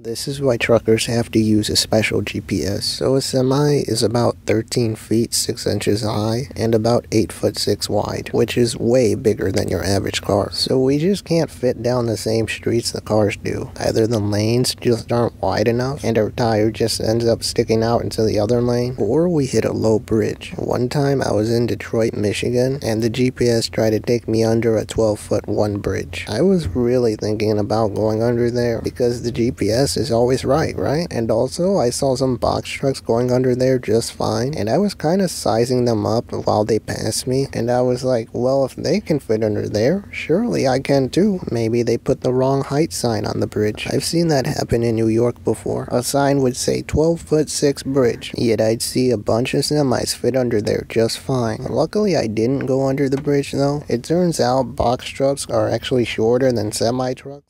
This is why truckers have to use a special GPS. So a semi is about 13 feet 6 inches high and about 8 foot 6 wide, which is way bigger than your average car. So we just can't fit down the same streets the cars do. Either the lanes just aren't wide enough and our tire just ends up sticking out into the other lane, or we hit a low bridge. One time I was in Detroit, Michigan, and the GPS tried to take me under a 12 foot one bridge. I was really thinking about going under there because the GPS is always right, right? And also, I saw some box trucks going under there just fine, and I was kind of sizing them up while they passed me, and I was like, well, if they can fit under there, surely I can too. Maybe they put the wrong height sign on the bridge. I've seen that happen in New York before. A sign would say 12 foot 6 bridge, yet I'd see a bunch of semis fit under there just fine. Luckily, I didn't go under the bridge though. It turns out box trucks are actually shorter than semi trucks.